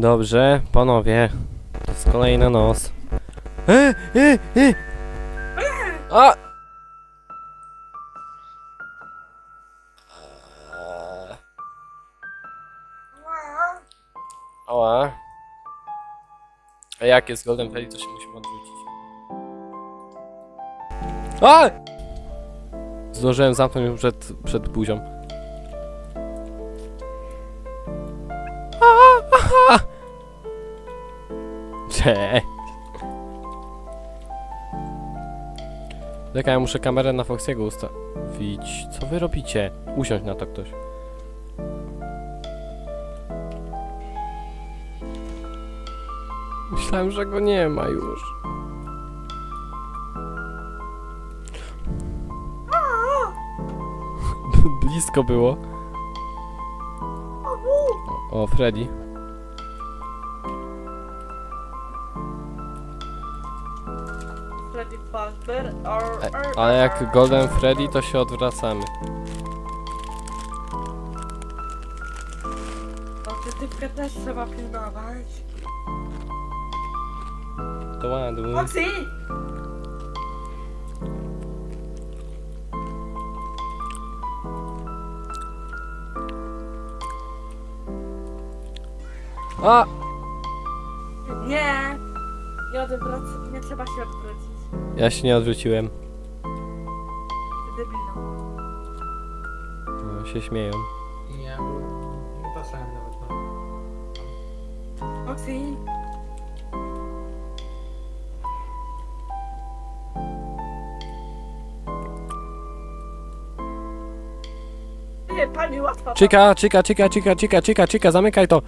Dobrze, panowie. To jest kolejna noc. E, e, e. A! Ała. A jak jest Golden Freddy, to się musimy odwrócić. A! Zdążyłem zamknąć przed, przed buzią. A, aha. Cześć. Czekaj, ja muszę kamerę na Foxiego ustawić. Co wy robicie? Usiądź na to ktoś. Myślałem, że go nie ma już. Blisko było. O. Freddy E, ale jak Golden Freddy, to się odwracamy. O, ty typkę też trzeba pilnować. To ładnie. Foxy! A! Nie! Nie odwrac... nie trzeba się odwrócić. Ja się nie odwróciłem. No, się śmieją. Nie, bo nie patrzyłem nawet na... Foxy! Nie, pani łatwa. Czyka, czyka, czyka, czyka, czyka, czyka, czyka, zamykaj to.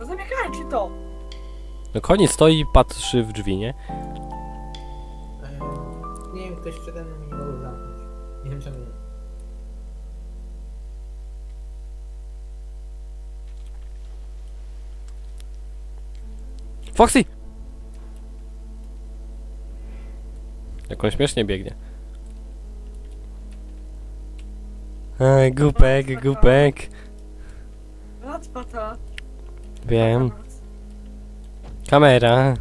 No zamykajcie to! No koniec stoi i patrzy w drzwi, nie? Ktoś przede mną nie mógł zamknąć. Nie wiem czemu nie. Foxy! Jak on śmiesznie biegnie. Ej, głupek, głupek. Łatwa to. Wiem. Kamera.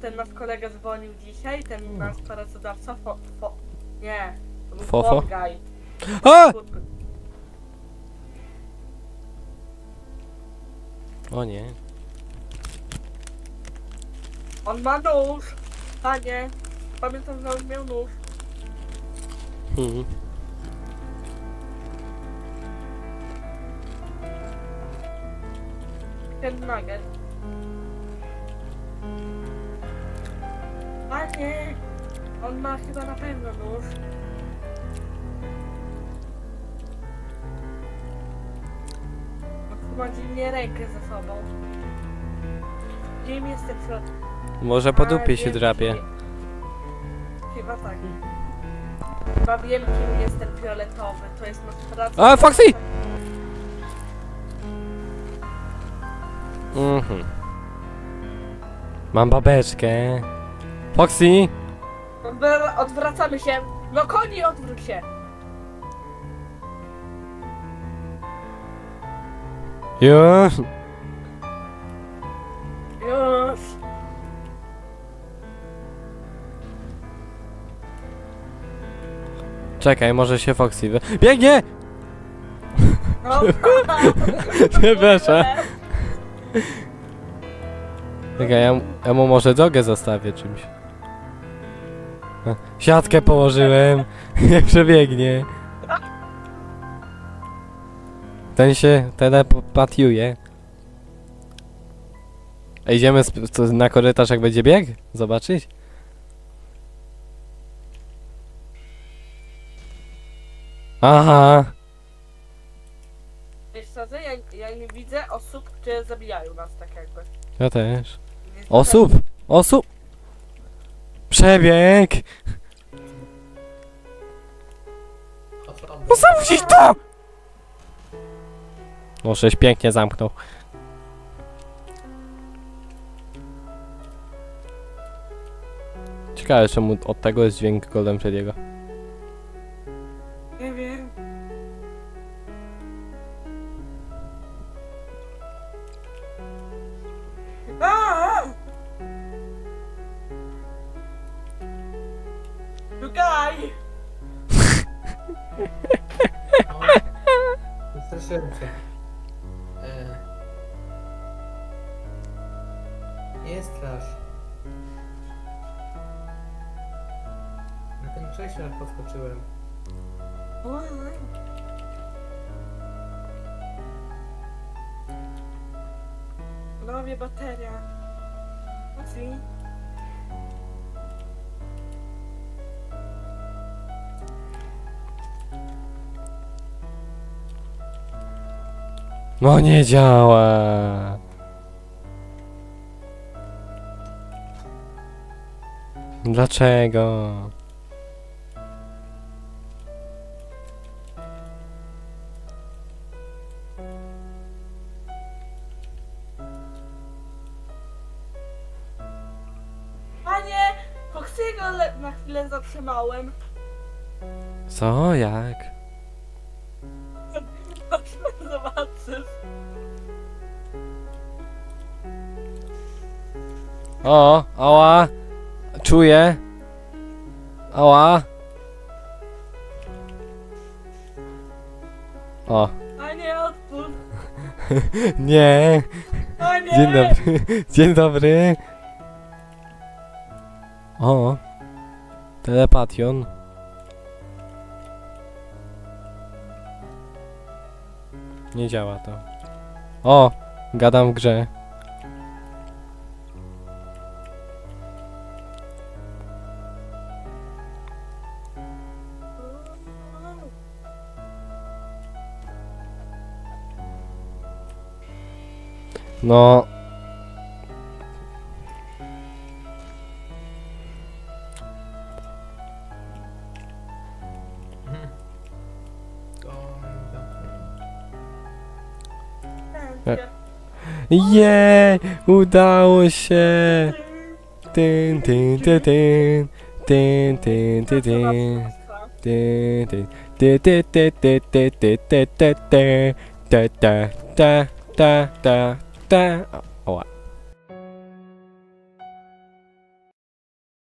Ten nasz kolega dzwonił dzisiaj, ten nasz pracodawca, fo, fo, nie, to był Fofo? Fall Guy. A! O nie. On ma nóż, panie, pamiętam, że on miał nóż. Hmm. Ten nugget. Panie, on ma chyba na pewno nóż. Ma dziwnie rękę ze sobą. Kim jest ten. Może po dupie się drapie. Chyba tak. Chyba wiem, kim jest ten fioletowy. To jest nasz pracownik. A, Foxy! Mhm. Mam babeczkę. Foxy! Odwra- Odwracamy się. No koni, odwróć się. Już! Już. Czekaj, może się Foxy wy... Biegnie! No. Przepraszam. Czekaj, ja, ja mu może drogę zostawię czymś. Siatkę położyłem. Nie przebiegnie. Ten się telepatiuje. A idziemy na korytarz jak będzie bieg? Zobaczyć? Aha. Wiesz co, ja, ja nie widzę osób, które zabijają nas tak jakby. Ja też. Osób! Osób! Przebieg! Tam No zamknij to! O, żeś pięknie zamknął. Ciekawe, czemu od tego jest dźwięk Golden Freddy'ego. serce. Nie strasz. Na ten krześle podskoczyłem. Panowie, bateria. Mocniej. No nie działa. Dlaczego? Panie, le- na chwilę zatrzymałem. Co? Jak? O, ała. Czuję. Ała. O, Panie, odpuść. nie. Panie! Dzień dobry. Dzień dobry. O. Telepation. Nie działa to. O, gadam w grze. No, Mhm. To... Tęsknię. jej, udało się. Tyn, tyn, tyn, tyn. Tyn, tyn, tyn, tyn. Ty, ty, ty, ty, ty, ty, ty, ty, ty, ty, ty, ty, ty, ty, ty, ty, that